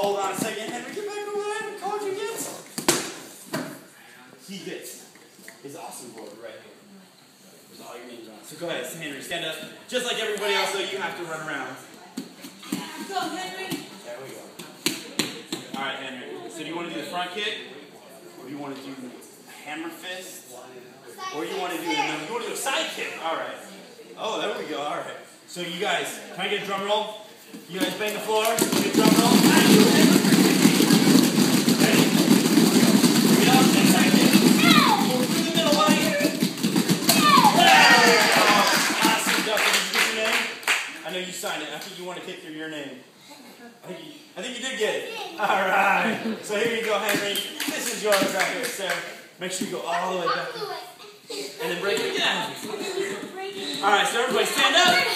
Hold on a second, Henry. Get back over there. Called you gets. He gets his awesome board right here. There's all your names on. So go ahead, Henry. Stand up. Just like everybody else, though, you have to run around. Go, Henry. There we go. All right, Henry. So do you want to do the front kick, or do you want to do hammer fist, or you want to do? You want to do a side kick? All right. Oh, there we go. All right. So you guys, can I get a drum roll? You guys bang the floor. Get a drum roll. I know you signed it. I think you want to kick through your name. I think you, I think you did get it. All right. So here you go, Henry. This is yours right here, sir. Make sure you go all the way back and then break it down. All right, so everybody stand up.